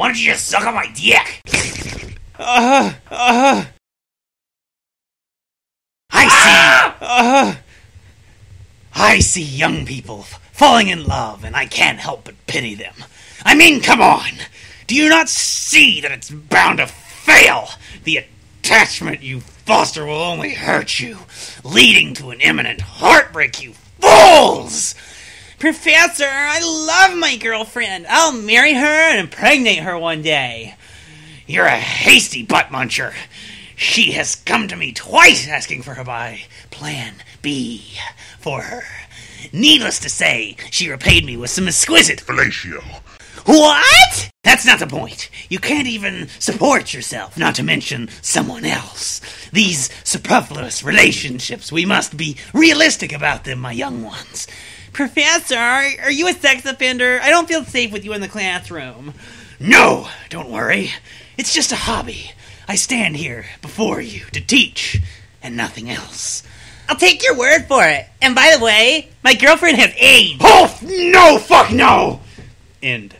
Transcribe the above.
Why don't you just suck on my dick? Uh, uh, I see. uh. I see young people falling in love, and I can't help but pity them. I mean, come on! Do you not see that it's bound to fail? The attachment you foster will only hurt you, leading to an imminent heartbreak, you fools! Professor, I love my girlfriend. I'll marry her and impregnate her one day. You're a hasty butt muncher. She has come to me twice asking for her by Plan B for her. Needless to say, she repaid me with some exquisite Fellatio. What? That's not the point. You can't even support yourself, not to mention someone else. These superfluous relationships, we must be realistic about them, my young ones. Professor, are, you a sex offender? I don't feel safe with you in the classroom. No, don't worry. It's just a hobby. I stand here before you to teach, and nothing else. I'll take your word for it. And by the way, my girlfriend has AIDS. Oh, no, fuck no! End.